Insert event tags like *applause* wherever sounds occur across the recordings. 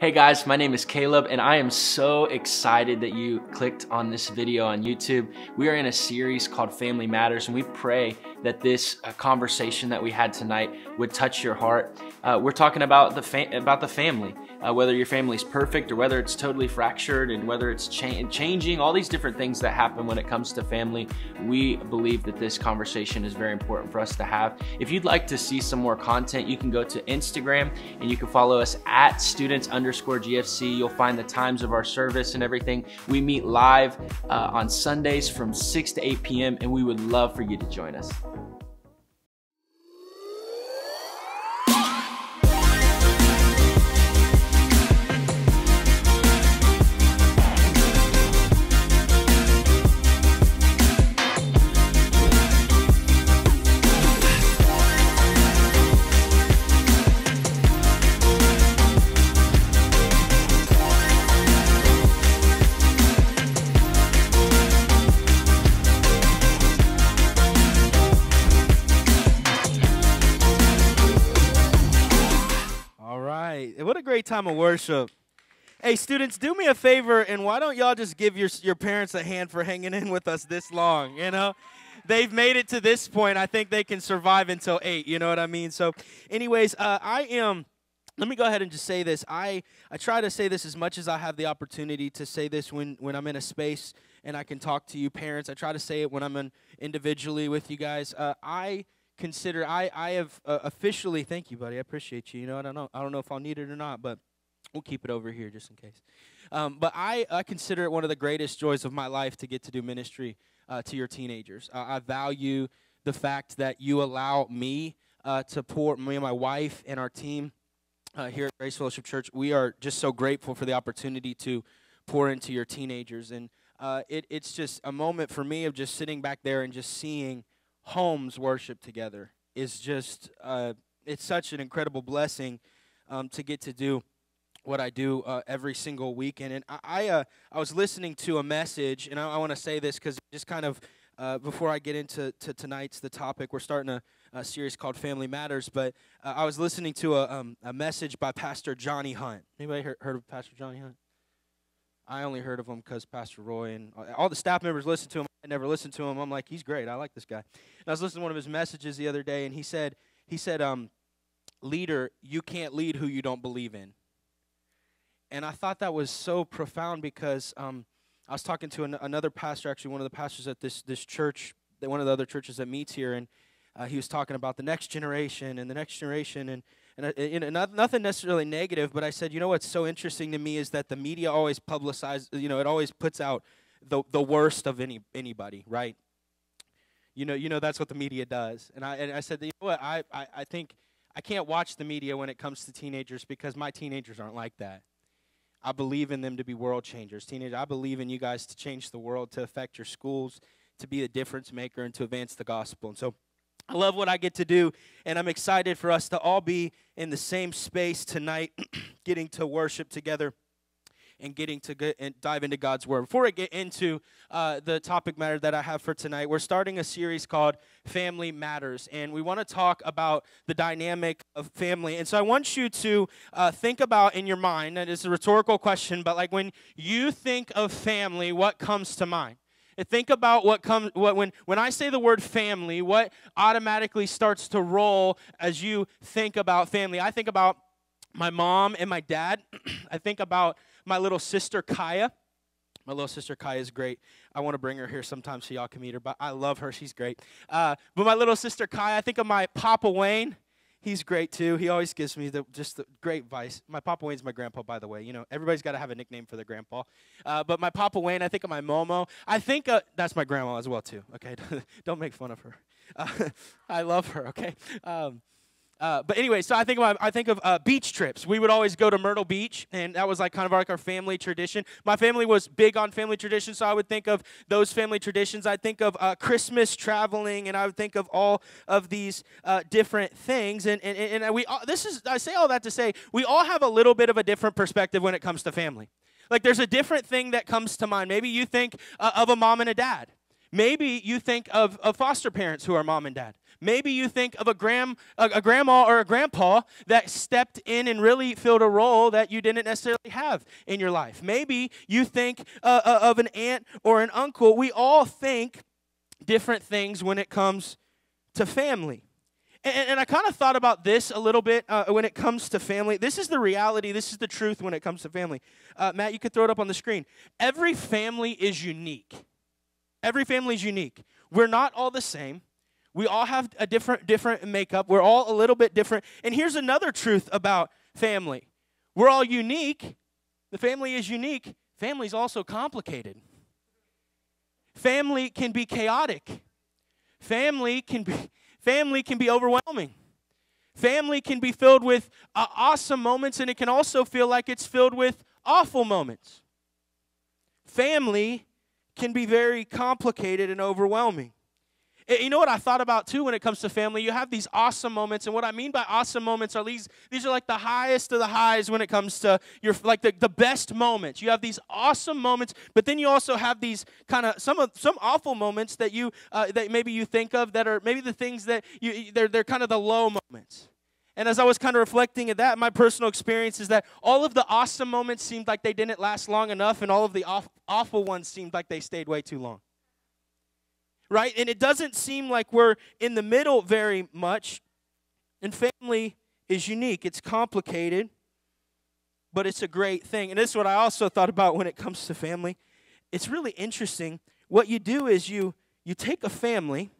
Hey guys, my name is Caleb and I am so excited that you clicked on this video on YouTube. We are in a series called Family Matters and we pray that this uh, conversation that we had tonight would touch your heart. Uh, we're talking about the about the family, uh, whether your family's perfect or whether it's totally fractured and whether it's cha changing, all these different things that happen when it comes to family. We believe that this conversation is very important for us to have. If you'd like to see some more content, you can go to Instagram and you can follow us at students underscore GFC. You'll find the times of our service and everything. We meet live uh, on Sundays from 6 to 8 p.m. and we would love for you to join us. Great time of worship. Hey, students, do me a favor, and why don't y'all just give your, your parents a hand for hanging in with us this long, you know? They've made it to this point. I think they can survive until 8, you know what I mean? So, anyways, uh, I am let me go ahead and just say this. I, I try to say this as much as I have the opportunity to say this when, when I'm in a space and I can talk to you parents. I try to say it when I'm in individually with you guys. Uh, I consider I I have uh, officially thank you, buddy. I appreciate you. You know, I don't know I don't know if I'll need it or not, but we'll keep it over here just in case. Um, but I I consider it one of the greatest joys of my life to get to do ministry uh, to your teenagers. Uh, I value the fact that you allow me uh, to pour me and my wife and our team uh, here at Grace Fellowship Church. We are just so grateful for the opportunity to pour into your teenagers and. Uh, it, it's just a moment for me of just sitting back there and just seeing homes worship together is just uh, it's such an incredible blessing um, to get to do what I do uh, every single weekend. And I I, uh, I was listening to a message, and I, I want to say this because just kind of uh, before I get into to tonight's the topic, we're starting a, a series called Family Matters. But uh, I was listening to a, um, a message by Pastor Johnny Hunt. Anybody heard, heard of Pastor Johnny Hunt? I only heard of him because Pastor Roy and all the staff members listened to him. I never listened to him. I'm like, he's great. I like this guy. And I was listening to one of his messages the other day, and he said, he said, um, leader, you can't lead who you don't believe in. And I thought that was so profound because um, I was talking to an, another pastor, actually one of the pastors at this this church, one of the other churches that meets here, and uh, he was talking about the next generation and the next generation and and, uh, not, nothing necessarily negative, but I said, you know what's so interesting to me is that the media always publicizes, you know, it always puts out the, the worst of any anybody, right? You know, you know that's what the media does. And I and I said, you know what, I, I, I think I can't watch the media when it comes to teenagers because my teenagers aren't like that. I believe in them to be world changers. Teenagers, I believe in you guys to change the world, to affect your schools, to be a difference maker, and to advance the gospel. And so I love what I get to do, and I'm excited for us to all be in the same space tonight, *clears throat* getting to worship together and getting to get and dive into God's Word. Before I get into uh, the topic matter that I have for tonight, we're starting a series called Family Matters, and we want to talk about the dynamic of family. And so I want you to uh, think about in your mind, and it's a rhetorical question, but like when you think of family, what comes to mind? Think about what comes what when when I say the word family, what automatically starts to roll as you think about family. I think about my mom and my dad. *clears throat* I think about my little sister Kaya. My little sister Kaya is great. I want to bring her here sometime so y'all can meet her, but I love her. She's great. Uh, but my little sister Kaya, I think of my Papa Wayne he's great too. He always gives me the just the great advice. My Papa Wayne's my grandpa, by the way. You know, everybody's got to have a nickname for their grandpa. Uh, but my Papa Wayne, I think of my Momo. I think uh, that's my grandma as well too. Okay, *laughs* don't make fun of her. Uh, *laughs* I love her. Okay. Um, uh, but anyway, so I think of, I think of uh, beach trips. We would always go to Myrtle Beach, and that was like kind of like our family tradition. My family was big on family traditions, so I would think of those family traditions. I'd think of uh, Christmas traveling, and I would think of all of these uh, different things. And and, and we all, this is I say all that to say we all have a little bit of a different perspective when it comes to family. Like there's a different thing that comes to mind. Maybe you think uh, of a mom and a dad. Maybe you think of, of foster parents who are mom and dad. Maybe you think of a, gram, a, a, grandma or a grandpa that stepped in and really filled a role that you didn't necessarily have in your life. Maybe you think uh, uh, of an aunt or an uncle. We all think different things when it comes to family. And, and I kind of thought about this a little bit uh, when it comes to family. This is the reality, this is the truth when it comes to family. Uh, Matt, you could throw it up on the screen. Every family is unique. Every family is unique. We're not all the same. We all have a different different makeup. We're all a little bit different. And here's another truth about family. We're all unique. The family is unique. Family's also complicated. Family can be chaotic. Family can be family can be overwhelming. Family can be filled with uh, awesome moments and it can also feel like it's filled with awful moments. Family can be very complicated and overwhelming. You know what I thought about too when it comes to family? You have these awesome moments, and what I mean by awesome moments are these these are like the highest of the highs when it comes to your like the, the best moments. You have these awesome moments, but then you also have these kind of some of some awful moments that you uh, that maybe you think of that are maybe the things that you they're they're kind of the low moments. And as I was kind of reflecting at that, my personal experience is that all of the awesome moments seemed like they didn't last long enough, and all of the off, awful ones seemed like they stayed way too long right? And it doesn't seem like we're in the middle very much. And family is unique, it's complicated, but it's a great thing. And this is what I also thought about when it comes to family. It's really interesting. What you do is you you take a family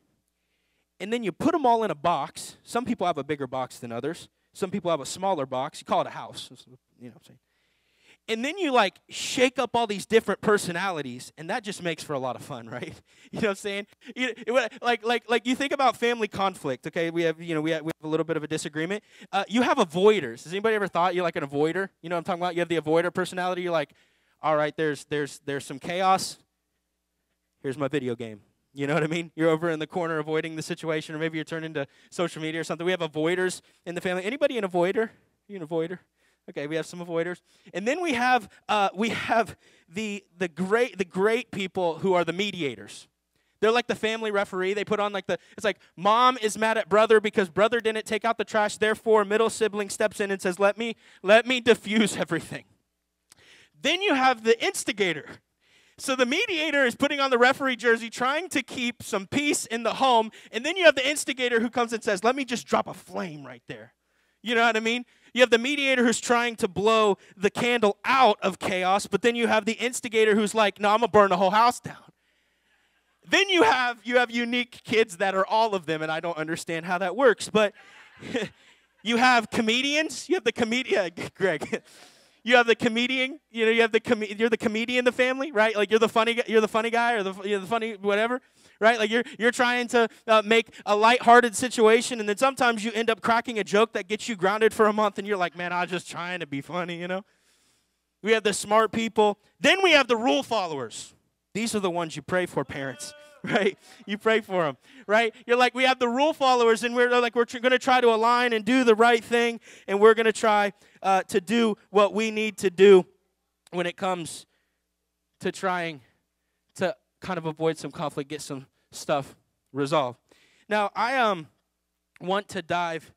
and then you put them all in a box. Some people have a bigger box than others. Some people have a smaller box. You call it a house. You know what I'm saying? And then you like shake up all these different personalities and that just makes for a lot of fun *laughs* right you know what i'm saying you, like like like you think about family conflict okay we have you know we have, we have a little bit of a disagreement uh, you have avoiders has anybody ever thought you're like an avoider you know what i'm talking about you have the avoider personality you're like all right there's there's there's some chaos here's my video game you know what I mean? You're over in the corner avoiding the situation, or maybe you're turning to social media or something. We have avoiders in the family. Anybody an avoider? You an avoider? Okay, we have some avoiders, and then we have uh, we have the the great the great people who are the mediators. They're like the family referee. They put on like the it's like mom is mad at brother because brother didn't take out the trash. Therefore, middle sibling steps in and says, "Let me let me diffuse everything." Then you have the instigator. So the mediator is putting on the referee jersey, trying to keep some peace in the home, and then you have the instigator who comes and says, "Let me just drop a flame right there." You know what I mean? You have the mediator who's trying to blow the candle out of chaos, but then you have the instigator who's like, no, I'm going to burn the whole house down. Then you have you have unique kids that are all of them, and I don't understand how that works. But *laughs* you have comedians. You have the comedian, *laughs* Greg. you have the comedian. You know, you have the com- you're the comedian in the family, right? Like you're the funny you're the funny guy or the you're the funny whatever right? Like you're, you're trying to uh, make a lighthearted situation, and then sometimes you end up cracking a joke that gets you grounded for a month, and you're like, man, I was just trying to be funny, you know? We have the smart people. Then we have the rule followers. These are the ones you pray for, parents *laughs* right? You pray for them, right? You're like, we have the rule followers, and we're like, we're tr- going to try to align and do the right thing, and we're going to try uh, to do what we need to do when it comes to trying to kind of avoid some conflict, get some stuff resolved. Now, I um want to dive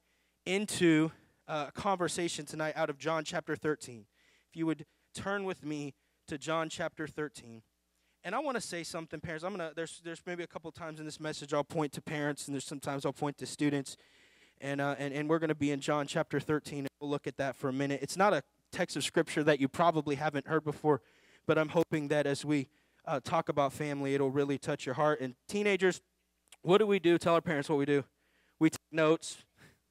into a conversation tonight out of John chapter 13. If you would turn with me to John chapter 13. And I want to say something, parents. I'm gonna there's there's maybe a couple times in this message I'll point to parents, and there's sometimes I'll point to students, and uh, and and we're gonna be in John chapter 13. And we'll look at that for a minute. It's not a text of scripture that you probably haven't heard before, but I'm hoping that as we uh, talk about family, it'll really touch your heart. And teenagers, what do we do? Tell our parents what we do. We take notes. *laughs*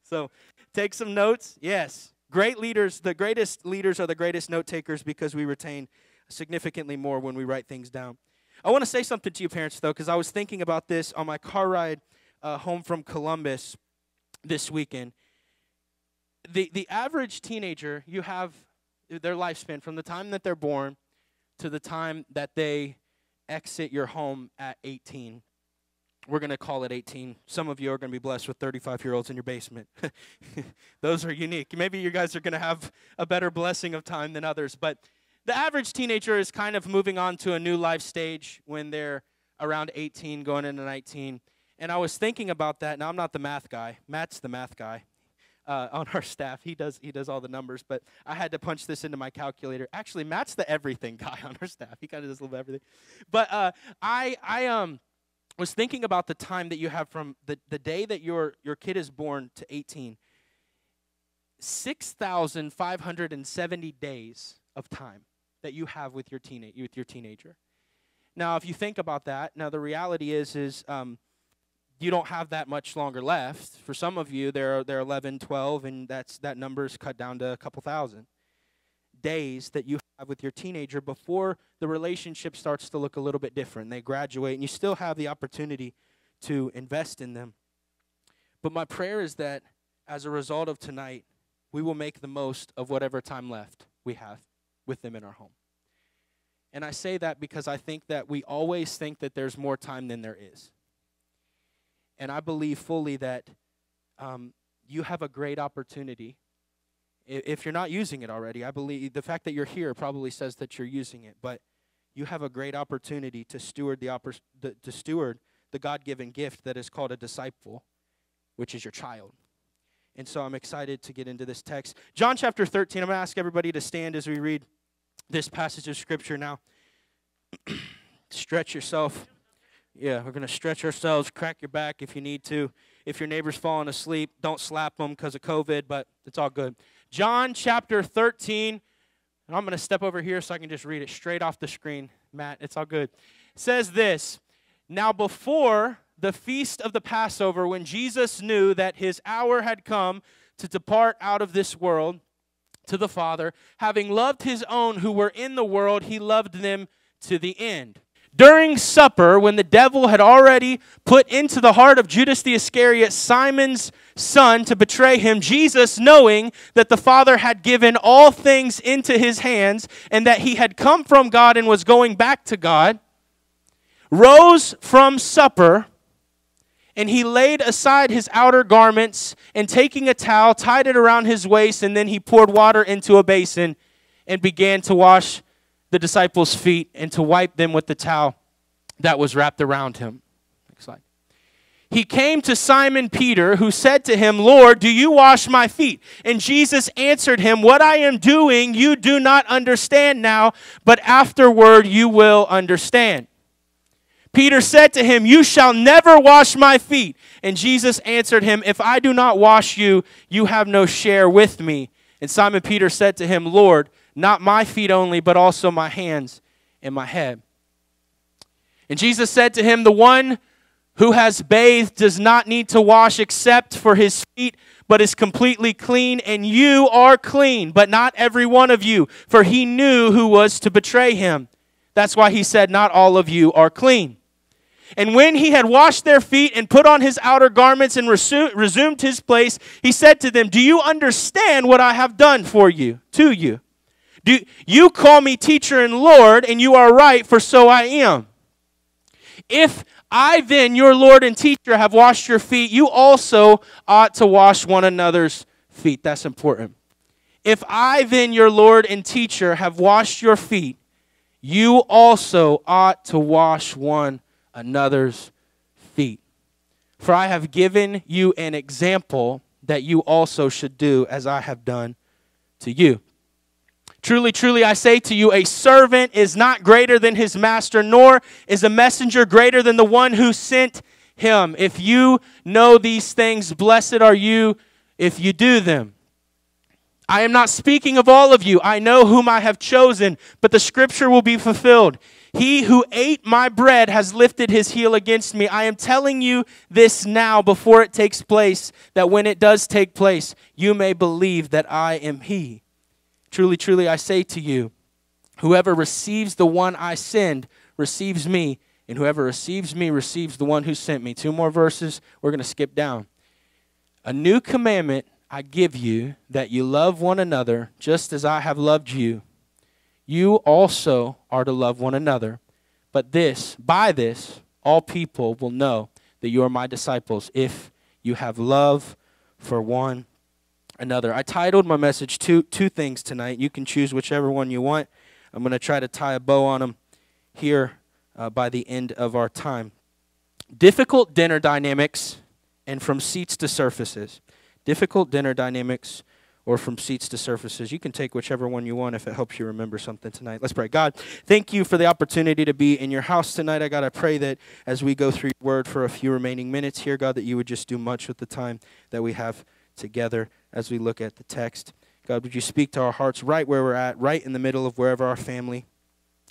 So take some notes. Yes. Great leaders, the greatest leaders are the greatest note takers because we retain significantly more when we write things down. I want to say something to you, parents, though, because I was thinking about this on my car ride uh, home from Columbus this weekend. The, the average teenager, you have their lifespan from the time that they're born to the time that they exit your home at 18. We're going to call it 18. Some of you are going to be blessed with 35 year olds in your basement. *laughs* Those are unique. Maybe you guys are going to have a better blessing of time than others. But the average teenager is kind of moving on to a new life stage when they're around 18, going into 19. And I was thinking about that. Now I'm not the math guy. Matt's the math guy uh, on our staff. He does he does all the numbers, but I had to punch this into my calculator. Actually, Matt's the everything *laughs* guy on our staff. He kind of does a little everything. But uh, I I um was thinking about the time that you have from the, the day that your your kid is born to 18. 6,570 days of time that you have with your teenage with your teenager. Now, if you think about that, now the reality is is um, you don't have that much longer left. For some of you, they're, they're 11, 12, and that's, that number's cut down to a couple thousand days that you have with your teenager before the relationship starts to look a little bit different. They graduate, and you still have the opportunity to invest in them. But my prayer is that as a result of tonight, we will make the most of whatever time left we have with them in our home. And I say that because I think that we always think that there's more time than there is. And I believe fully that um, you have a great opportunity. If you're not using it already, I believe the fact that you're here probably says that you're using it. But you have a great opportunity to steward the, oppor- the to steward the God-given gift that is called a disciple, which is your child. And so I'm excited to get into this text. John chapter 13. I'm going to ask everybody to stand as we read this passage of scripture now. *clears throat* Stretch yourself. Yeah, we're going to stretch ourselves, crack your back if you need to. If your neighbor's falling asleep, don't slap them because of COVID, but it's all good. John chapter 13. And I'm going to step over here so I can just read it straight off the screen. Matt, it's all good. It says this Now, before the feast of the Passover, when Jesus knew that his hour had come to depart out of this world to the Father, having loved his own who were in the world, he loved them to the end. During supper, when the devil had already put into the heart of Judas the Iscariot, Simon's son, to betray him, Jesus, knowing that the Father had given all things into his hands and that he had come from God and was going back to God, rose from supper and he laid aside his outer garments and taking a towel, tied it around his waist, and then he poured water into a basin and began to wash the disciples' feet and to wipe them with the towel that was wrapped around him. Next slide. He came to Simon Peter, who said to him, Lord, do you wash my feet? And Jesus answered him, What I am doing you do not understand now, but afterward you will understand. Peter said to him, You shall never wash my feet. And Jesus answered him, If I do not wash you, you have no share with me. And Simon Peter said to him, Lord, not my feet only, but also my hands and my head. And Jesus said to him, The one who has bathed does not need to wash except for his feet, but is completely clean. And you are clean, but not every one of you, for he knew who was to betray him. That's why he said, Not all of you are clean. And when he had washed their feet and put on his outer garments and resumed his place, he said to them, Do you understand what I have done for you, to you? Do you call me teacher and Lord, and you are right, for so I am. If I then, your Lord and teacher, have washed your feet, you also ought to wash one another's feet. That's important. If I then, your Lord and teacher, have washed your feet, you also ought to wash one another's feet. For I have given you an example that you also should do as I have done to you. Truly, truly, I say to you, a servant is not greater than his master, nor is a messenger greater than the one who sent him. If you know these things, blessed are you if you do them. I am not speaking of all of you. I know whom I have chosen, but the scripture will be fulfilled. He who ate my bread has lifted his heel against me. I am telling you this now before it takes place, that when it does take place, you may believe that I am he. Truly, truly, I say to you, whoever receives the one I send receives me, and whoever receives me receives the one who sent me. Two more verses, we're going to skip down. A new commandment I give you that you love one another just as I have loved you. You also are to love one another. But this, by this, all people will know that you are my disciples if you have love for one another. I titled my message two, two things tonight. You can choose whichever one you want. I'm going to try to tie a bow on them here uh, by the end of our time. difficult dinner dynamics and from seats to surfaces. Difficult dinner dynamics or from seats to surfaces. You can take whichever one you want if it helps you remember something tonight. Let's pray. God, thank you for the opportunity to be in your house tonight. I got to pray that as we go through your word for a few remaining minutes here, God, that you would just do much with the time that we have together as we look at the text. God, would you speak to our hearts right where we're at, right in the middle of wherever our family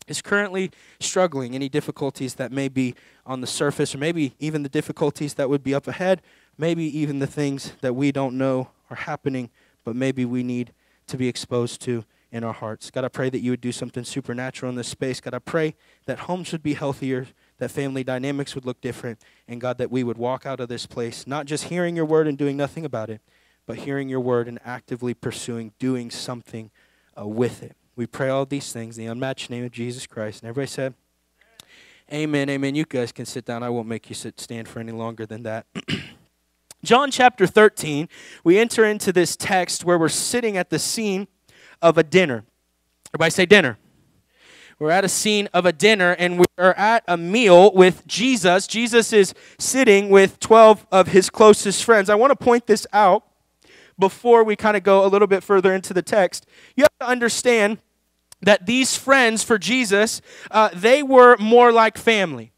is currently struggling, any difficulties that may be on the surface, or maybe even the difficulties that would be up ahead, maybe even the things that we don't know are happening but maybe we need to be exposed to in our hearts. God, I pray that you would do something supernatural in this space. God, I pray that homes would be healthier, that family dynamics would look different, and God, that we would walk out of this place not just hearing your word and doing nothing about it, but hearing your word and actively pursuing doing something uh, with it. We pray all these things in the unmatched name of Jesus Christ. And everybody said, Amen, amen. You guys can sit down. I won't make you sit stand for any longer than that. *clears throat* John chapter 13, we enter into this text where we're sitting at the scene of a dinner. Everybody say dinner. We're at a scene of a dinner and we're at a meal with Jesus. Jesus is sitting with 12 of his closest friends. I want to point this out before we kind of go a little bit further into the text. You have to understand that these friends for Jesus, uh, they were more like family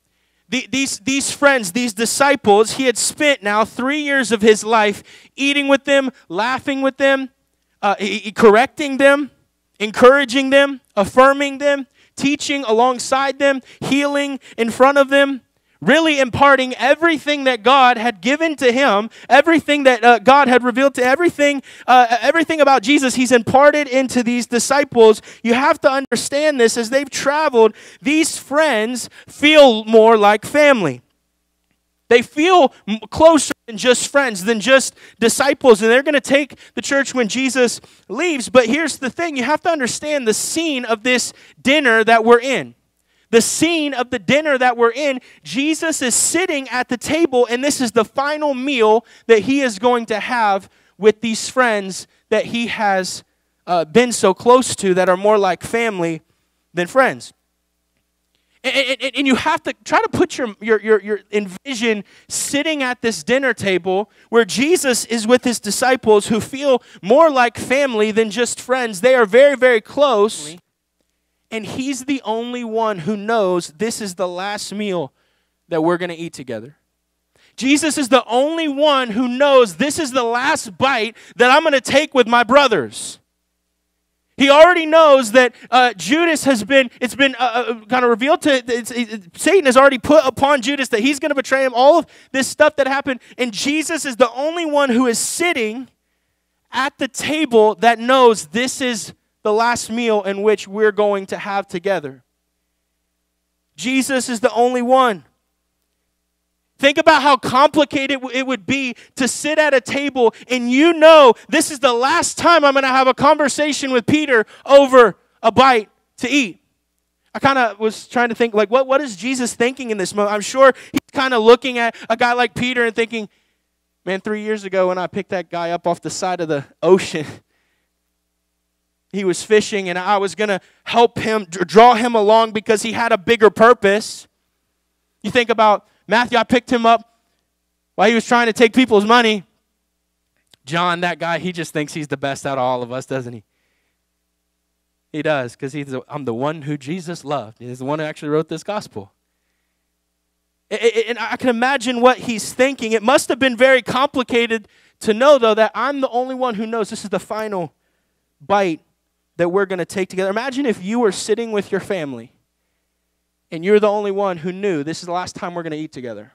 the, these, these friends, these disciples, he had spent now three years of his life eating with them, laughing with them, uh, correcting them, encouraging them, affirming them, teaching alongside them, healing in front of them really imparting everything that God had given to him, everything that uh, God had revealed to everything, uh, everything about Jesus, he's imparted into these disciples. You have to understand this as they've traveled, these friends feel more like family. They feel closer than just friends, than just disciples, and they're going to take the church when Jesus leaves. But here's the thing you have to understand the scene of this dinner that we're in the scene of the dinner that we're in, Jesus is sitting at the table, and this is the final meal that he is going to have with these friends that he has uh, been so close to that are more like family than friends. And, and, and, you have to try to put your, your, your, your envision sitting at this dinner table where Jesus is with his disciples who feel more like family than just friends. They are very, very close and he's the only one who knows this is the last meal that we're going to eat together. Jesus is the only one who knows this is the last bite that I'm going to take with my brothers. He already knows that uh, Judas has been, it's been uh, uh kind of revealed to, it, Satan has already put upon Judas that he's going to betray him, all of this stuff that happened. And Jesus is the only one who is sitting at the table that knows this is the last meal in which we're going to have together. Jesus is the only one. Think about how complicated it would be to sit at a table and you know this is the last time I'm going to have a conversation with Peter over a bite to eat. I kind of was trying to think, like, what, what is Jesus thinking in this moment? I'm sure he's kind of looking at a guy like Peter and thinking, man, three years ago when I picked that guy up off the side of the ocean, *laughs* he was fishing and I was going to help him, draw him along because he had a bigger purpose. You think about Matthew, I picked him up while he was trying to take people's money. John, that guy, he just thinks he's the best out of all of us, doesn't he? He does, because he's the, I'm the one who Jesus loved. He's the one who actually wrote this gospel. And I can imagine what he's thinking. It must have been very complicated to know, though, that I'm the only one who knows this is the final bite that we're going to take together. Imagine if you were sitting with your family and you're the only one who knew this is the last time we're going to eat together.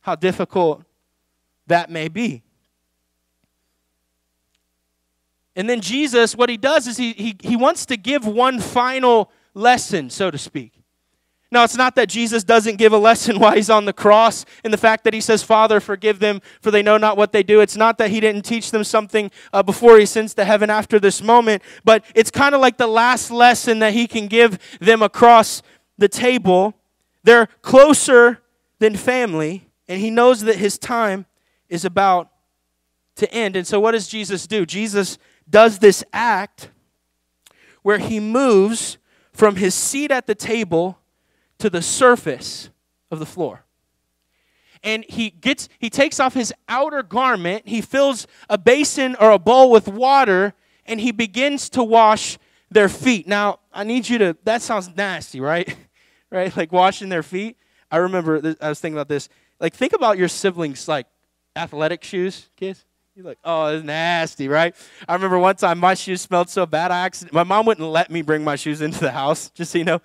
How difficult that may be. And then Jesus, what he does is he, he, he wants to give one final lesson, so to speak. Now, it's not that Jesus doesn't give a lesson *laughs* while he's on the cross in the fact that he says, Father, forgive them, for they know not what they do. It's not that he didn't teach them something uh, before he sends to heaven after this moment, but it's kind of like the last lesson that he can give them across the table. They're closer than family, and he knows that his time is about to end. And so, what does Jesus do? Jesus does this act where he moves from his seat at the table to the surface of the floor. and he gets he takes off his outer garment, he fills a basin or a bowl with water, and he begins to wash their feet. Now, I need you to that sounds nasty, right? *laughs* right? Like washing their feet. I remember I was thinking about this. Like think about your siblings like athletic shoes, kids. You're like, oh, it's nasty, right? I remember one time my shoes smelled so bad. I accident, my mom wouldn't let me bring my shoes into the house, *laughs* just so you know,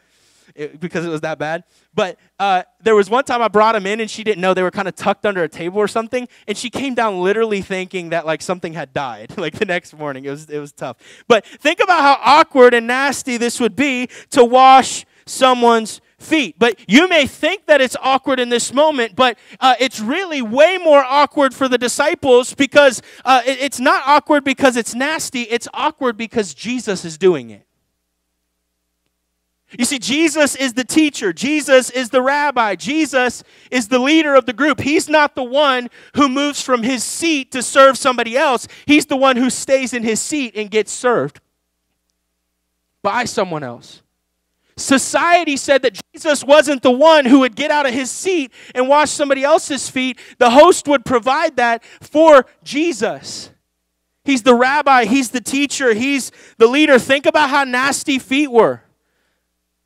it, because it was that bad. But uh, there was one time I brought them in and she didn't know they were kind of tucked under a table or something, and she came down literally thinking that like something had died. *laughs* like the next morning, it was it was tough. But think about how awkward and nasty this would be to wash someone's feet. But you may think that it's awkward in this moment, but uh, it's really way more awkward for the disciples because uh, it, it's not awkward because it's nasty, it's awkward because Jesus is doing it. You see, Jesus is the teacher. Jesus is the rabbi. Jesus is the leader of the group. He's not the one who moves from his seat to serve somebody else. He's the one who stays in his seat and gets served by someone else. Society said that Jesus wasn't the one who would get out of his seat and wash somebody else's feet. The host would provide that for Jesus. He's the rabbi, he's the teacher, he's the leader. Think about how nasty feet were.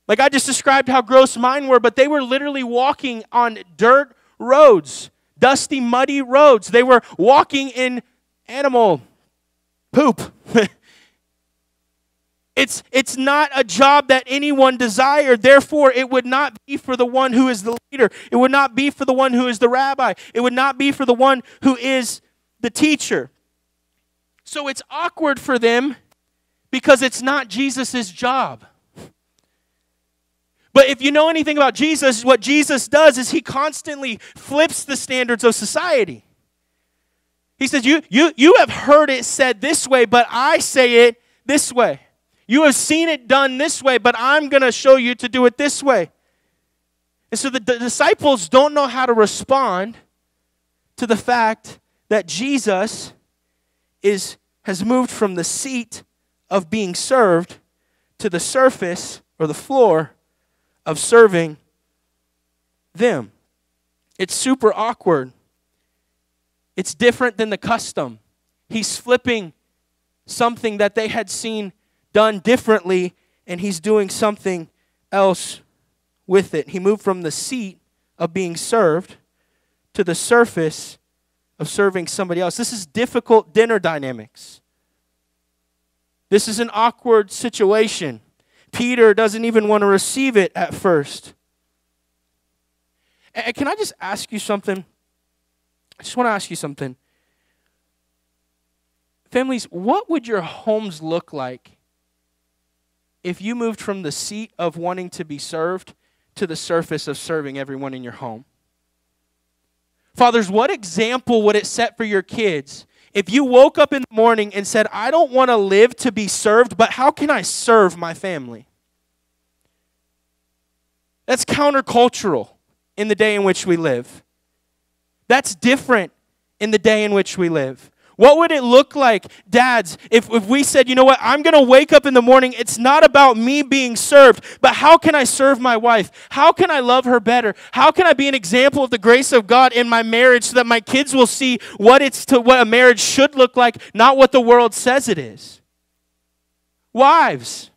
Like I just described how gross mine were, but they were literally walking on dirt roads, dusty, muddy roads. They were walking in animal poop. *laughs* It's, it's not a job that anyone desired. Therefore, it would not be for the one who is the leader. It would not be for the one who is the rabbi. It would not be for the one who is the teacher. So it's awkward for them because it's not Jesus' job. But if you know anything about Jesus, what Jesus does is he constantly flips the standards of society. He says, You, you, you have heard it said this way, but I say it this way. You have seen it done this way, but I'm going to show you to do it this way. And so the, the disciples don't know how to respond to the fact that Jesus is, has moved from the seat of being served to the surface or the floor of serving them. It's super awkward. It's different than the custom. He's flipping something that they had seen done differently, and he's doing something else with it. He moved from the seat of being served to the surface of serving somebody else. This is difficult dinner dynamics. This is an awkward situation. Peter doesn't even want to receive it at first. And can I just ask you something? I just want to ask you something. Families, what would your homes look like if you moved from the seat of wanting to be served to the surface of serving everyone in your home? Fathers, what example would it set for your kids if you woke up in the morning and said, I don't want to live to be served, but how can I serve my family? That's countercultural in the day in which we live. That's different in the day in which we live. What would it look like, dads, if, if we said, you know what, I'm going to wake up in the morning. It's not about me being served, but how can I serve my wife? How can I love her better? How can I be an example of the grace of God in my marriage so that my kids will see what it's to what a marriage should look like, not what the world says it is? Wives,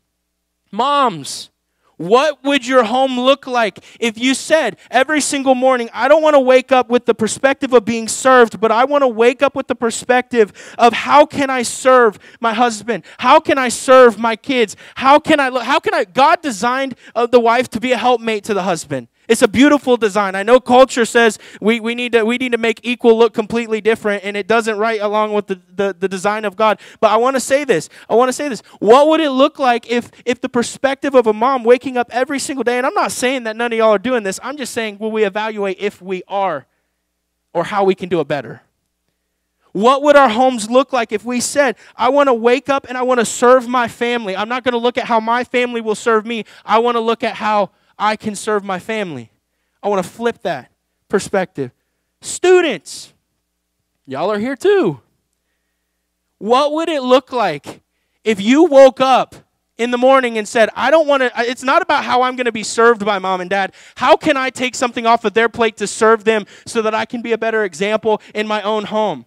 moms, what would your home look like if you said every single morning, I don't want to wake up with the perspective of being served, but I want to wake up with the perspective of how can I serve my husband? How can I serve my kids? How can I, how can I, God designed uh, the wife to be a helpmate to the husband. It's a beautiful design. I know culture says we, we, need, to, we need to make equal look completely different, and it doesn't right along with the, the, the design of God. But I want to say this. I want to say this. What would it look like if, if the perspective of a mom waking up every single day, and I'm not saying that none of y'all are doing this, I'm just saying, will we evaluate if we are or how we can do it better? What would our homes look like if we said, I want to wake up and I want to serve my family? I'm not going to look at how my family will serve me. I want to look at how I can serve my family. I want to flip that perspective. Students, y'all are here too. What would it look like if you woke up in the morning and said, I don't want to, it's not about how I'm going to be served by mom and dad. How can I take something off of their plate to serve them so that I can be a better example in my own home?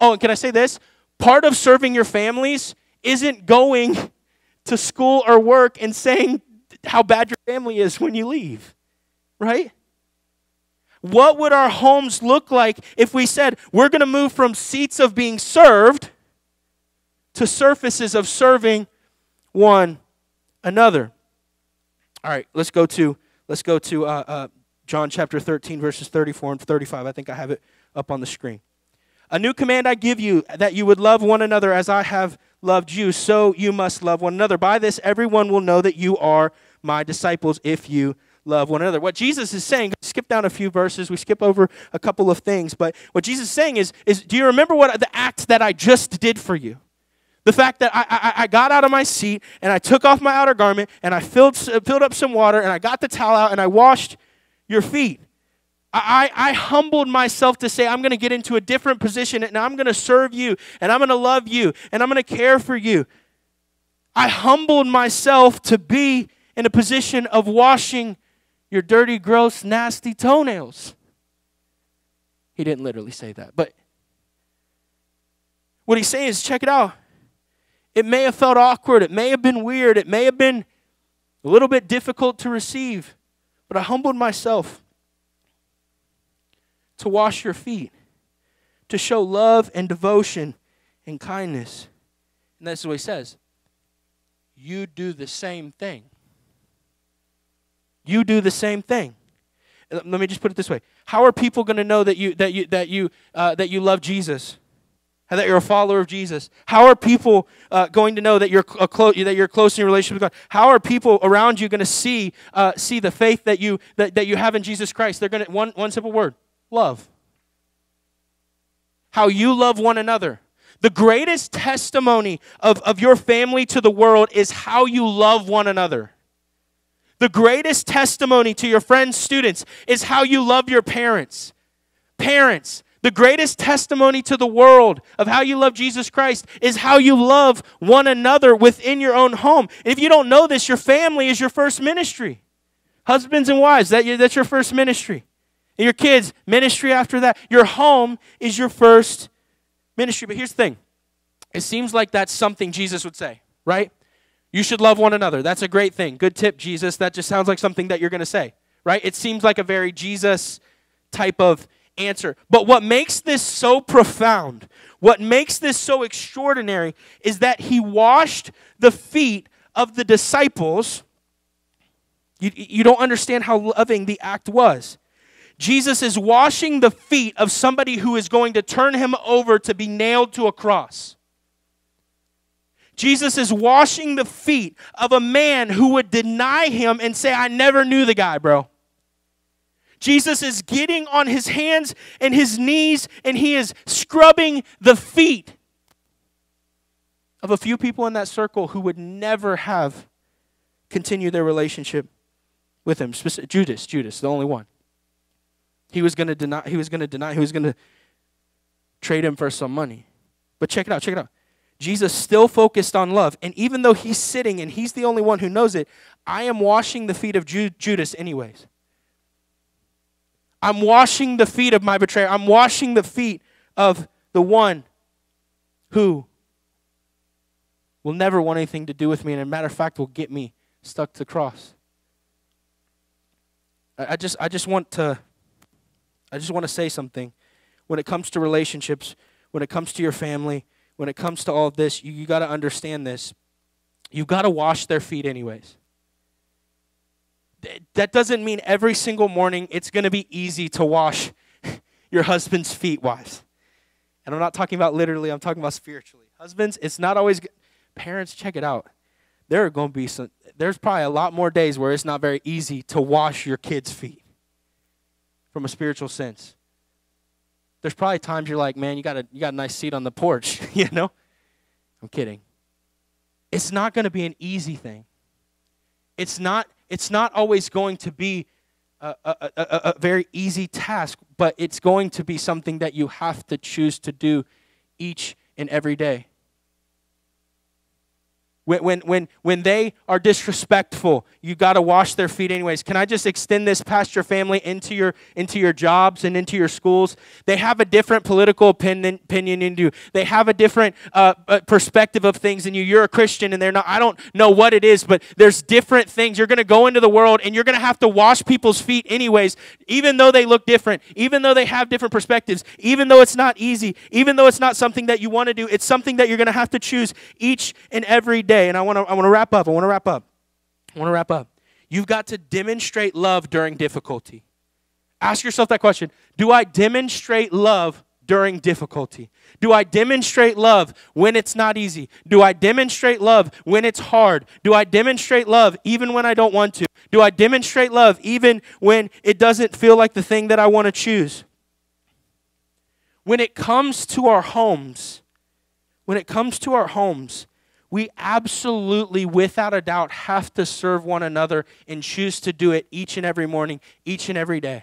Oh, and can I say this? Part of serving your families isn't going to school or work and saying how bad your family is when you leave, right? What would our homes look like if we said we're going to move from seats of being served to surfaces of serving one another? All right, let's go to let's go to uh, uh, John chapter 13 verses 34 and 35. I think I have it up on the screen. A new command I give you that you would love one another as I have loved you, so you must love one another. By this everyone will know that you are my disciples if you love one another. What Jesus is saying, skip down a few verses, we skip over a couple of things, but what Jesus is saying is, is do you remember what the act that I just did for you? The fact that I, I, I, got out of my seat and I took off my outer garment and I filled, filled up some water and I got the towel out and I washed your feet. I, I humbled myself to say, I'm going to get into a different position and I'm going to serve you and I'm going to love you and I'm going to care for you. I humbled myself to be in a position of washing your dirty, gross, nasty toenails. He didn't literally say that, but what he's saying is check it out. It may have felt awkward, it may have been weird, it may have been a little bit difficult to receive, but I humbled myself to wash your feet, to show love and devotion and kindness. And that's what he says. You do the same thing. You do the same thing. Let me just put it this way: How are people going to know that you that you that you uh, that you love Jesus, that you're a follower of Jesus? How are people uh, going to know that you're a close that you're close in your relationship with God? How are people around you going to see uh, see the faith that you that, that you have in Jesus Christ? They're going to one one simple word: love. How you love one another. The greatest testimony of, of your family to the world is how you love one another. The greatest testimony to your friends, students, is how you love your parents. Parents, the greatest testimony to the world of how you love Jesus Christ is how you love one another within your own home. if you don't know this, your family is your first ministry. Husbands and wives, that, that's your first ministry. And your kids, ministry after that. Your home is your first ministry. But here's the thing it seems like that's something Jesus would say, right? You should love one another. That's a great thing. Good tip, Jesus. That just sounds like something that you're going to say, right? It seems like a very Jesus type of answer. But what makes this so profound, what makes this so extraordinary, is that he washed the feet of the disciples. You, you don't understand how loving the act was. Jesus is washing the feet of somebody who is going to turn him over to be nailed to a cross. Jesus is washing the feet of a man who would deny him and say, I never knew the guy, bro. Jesus is getting on his hands and his knees and he is scrubbing the feet of a few people in that circle who would never have continued their relationship with him. Judas, Judas, the only one. He was going to deny he was going to deny he was going to trade him for some money. But check it out, check it out. Jesus still focused on love. And even though he's sitting and he's the only one who knows it, I am washing the feet of Ju- Judas, anyways. I'm washing the feet of my betrayer. I'm washing the feet of the one who will never want anything to do with me, and a matter of fact, will get me stuck to the cross. I just, I just want to, I just want to say something. When it comes to relationships, when it comes to your family, when it comes to all of this, you, you got to understand this. You've got to wash their feet, anyways. That doesn't mean every single morning it's going to be easy to wash *laughs* your husband's feet, wives. And I'm not talking about literally, I'm talking about spiritually. Husbands, it's not always good. Parents, check it out. There are going to be some, there's probably a lot more days where it's not very easy to wash your kids' feet from a spiritual sense there's probably times you're like, man, you got a you got a nice seat on the porch, *laughs* you know? I'm kidding. It's not going to be an easy thing. It's not it's not always going to be a, a, a, a, very easy task, but it's going to be something that you have to choose to do each and every day. When, when, when, when they are disrespectful, you got to wash their feet anyways. Can I just extend this past your family into your, into your jobs and into your schools? They have a different political opinion, opinion than you. They have a different uh, uh, perspective of things than you. You're a Christian and they're not. I don't know what it is, but there's different things. You're going to go into the world and you're going to have to wash people's feet anyways, even though they look different, even though they have different perspectives, even though it's not easy, even though it's not something that you want to do. It's something that you're going to have to choose each and every day day, and I want to I want to wrap up. I want to wrap up. I want to wrap up. You've got to demonstrate love during difficulty. Ask yourself that question. Do I demonstrate love during difficulty? Do I demonstrate love when it's not easy? Do I demonstrate love when it's hard? Do I demonstrate love even when I don't want to? Do I demonstrate love even when it doesn't feel like the thing that I want to choose? When it comes to our homes, when it comes to our homes, we absolutely, without a doubt, have to serve one another and choose to do it each and every morning, each and every day.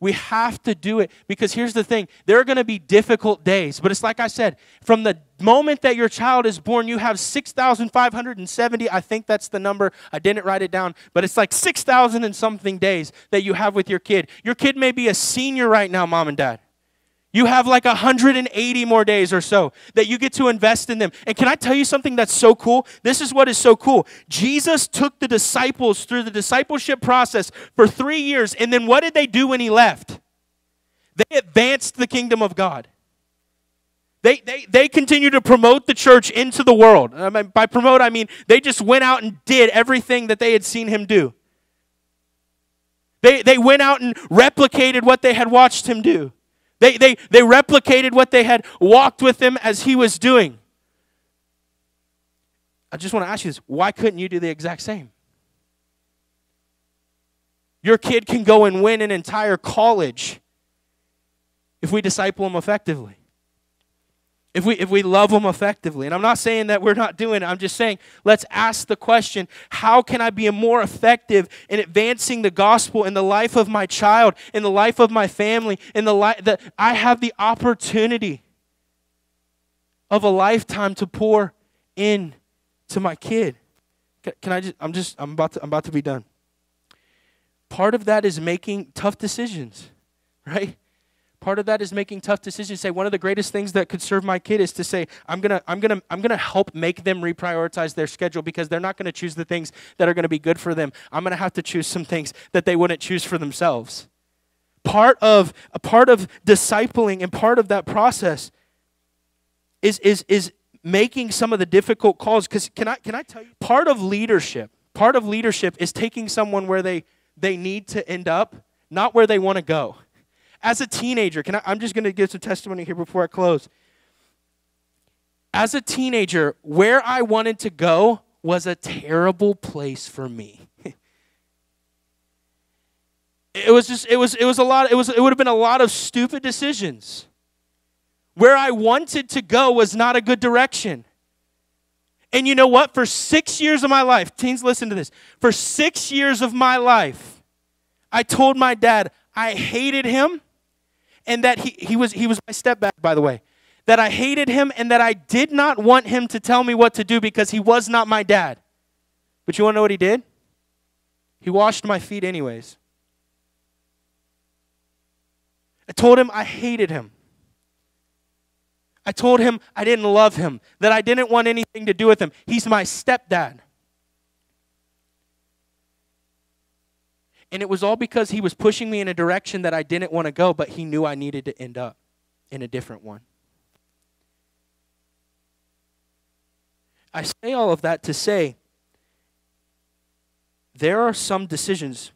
We have to do it because here's the thing there are going to be difficult days, but it's like I said, from the moment that your child is born, you have 6,570. I think that's the number. I didn't write it down, but it's like 6,000 and something days that you have with your kid. Your kid may be a senior right now, mom and dad. You have like 180 more days or so that you get to invest in them. And can I tell you something that's so cool? This is what is so cool. Jesus took the disciples through the discipleship process for three years. And then what did they do when he left? They advanced the kingdom of God. They, they, they continue to promote the church into the world. I mean, by promote, I mean they just went out and did everything that they had seen him do. They, they went out and replicated what they had watched him do. They, they, they replicated what they had walked with him as he was doing. I just want to ask you this why couldn't you do the exact same? Your kid can go and win an entire college if we disciple him effectively if we if we love them effectively. And i'm not saying that we're not doing it. I'm just saying let's ask the question how can i be more effective in advancing the gospel in the life of my child in the life of my family in the life that i have the opportunity of a lifetime to pour in to my kid. Can, can i just i'm just i'm about to i'm about to be done. Part of that is making tough decisions *laughs* right Part of that is making tough decisions. Say one of the greatest things that could serve my kid is to say, I'm gonna, I'm gonna, I'm gonna help make them reprioritize their schedule because they're not gonna choose the things that are gonna be good for them. I'm gonna have to choose some things that they wouldn't choose for themselves. Part of a part of discipling and part of that process is is is making some of the difficult calls. Because can I can I tell you part of leadership, part of leadership is taking someone where they they need to end up, not where they want to go. As a teenager, can I, I'm just going to give some testimony here before I close. As a teenager, where I wanted to go was a terrible place for me. *laughs* it was just it was it was a lot it was it would have been a lot of stupid decisions. Where I wanted to go was not a good direction. And you know what? For 6 years of my life, teens listen to this. For 6 years of my life, I told my dad I hated him and that he, he, was, he was my stepdad, by the way. That I hated him and that I did not want him to tell me what to do because he was not my dad. But you want to know what he did? He washed my feet, anyways. I told him I hated him. I told him I didn't love him, that I didn't want anything to do with him. He's my stepdad. And it was all because he was pushing me in a direction that I didn't want to go, but he knew I needed to end up in a different one. I say all of that to say there are some decisions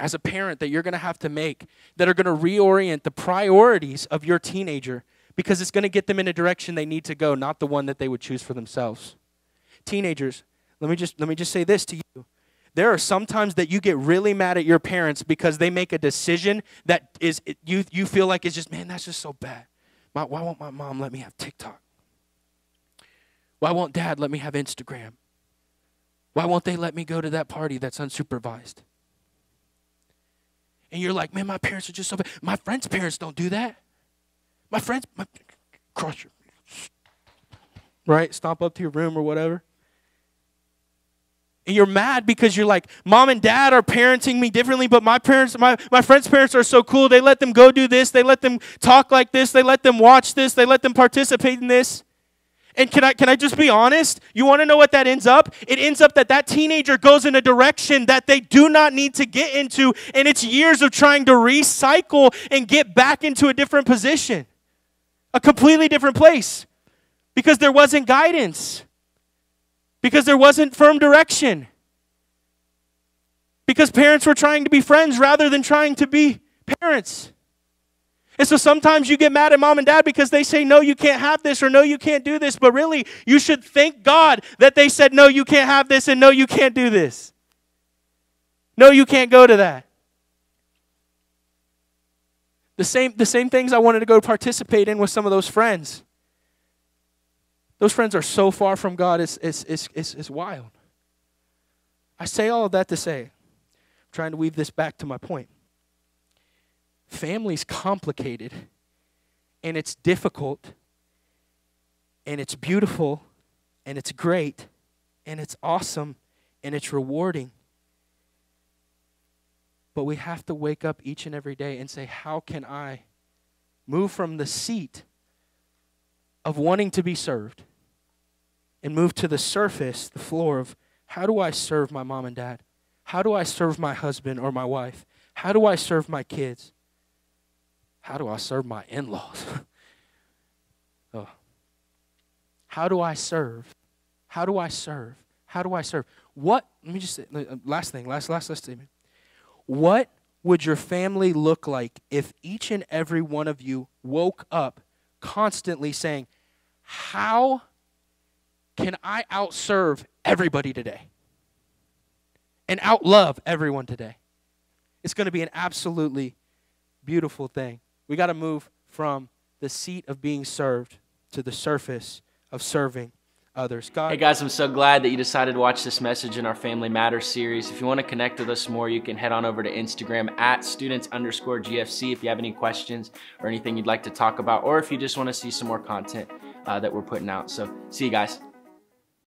as a parent that you're going to have to make that are going to reorient the priorities of your teenager because it's going to get them in a direction they need to go, not the one that they would choose for themselves. Teenagers, let me just let me just say this to you. There are some times that you get really mad at your parents because they make a decision that is you you feel like it's just man that's just so bad. My, why won't my mom let me have TikTok? Why won't dad let me have Instagram? Why won't they let me go to that party that's unsupervised? And you're like, man, my parents are just so bad. My friends' parents don't do that. My friends, my, cross your right? Stomp up to your room or whatever. And you're mad because you're like, mom and dad are parenting me differently, but my parents, my, my friends' parents are so cool. They let them go do this. They let them talk like this. They let them watch this. They let them participate in this. And can I, can I just be honest? You want to know what that ends up? It ends up that that teenager goes in a direction that they do not need to get into, and it's years of trying to recycle and get back into a different position, a completely different place, because there wasn't guidance, because there wasn't firm direction, because parents were trying to be friends rather than trying to be parents. And so sometimes you get mad at mom and dad because they say, no, you can't have this, or no, you can't do this. But really, you should thank God that they said, no, you can't have this, and no, you can't do this. No, you can't go to that. The same, the same things I wanted to go participate in with some of those friends. Those friends are so far from God, it's, it's, it's, it's, it's wild. I say all of that to say, I'm trying to weave this back to my point family's complicated and it's difficult and it's beautiful and it's great and it's awesome and it's rewarding. But we have to wake up each and every day and say, How can I move from the seat of wanting to be served and move to the surface, the floor of how do I serve my mom and dad? How do I serve my husband or my wife? How do I serve my kids? How do I serve my in laws? *laughs* oh. How do I serve? How do I serve? How do I serve? What, let me just say, uh, last thing, last, last, last statement. What would your family look like if each and every one of you woke up constantly saying, How can I outserve everybody today? And outlove everyone today? It's going to be an absolutely beautiful thing. We got to move from the seat of being served to the surface of serving others. God. Hey guys, I'm so glad that you decided to watch this message in our Family Matters series. If you want to connect with us more, you can head on over to Instagram at students underscore GFC if you have any questions or anything you'd like to talk about, or if you just want to see some more content uh, that we're putting out. So, see you guys.